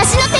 私の手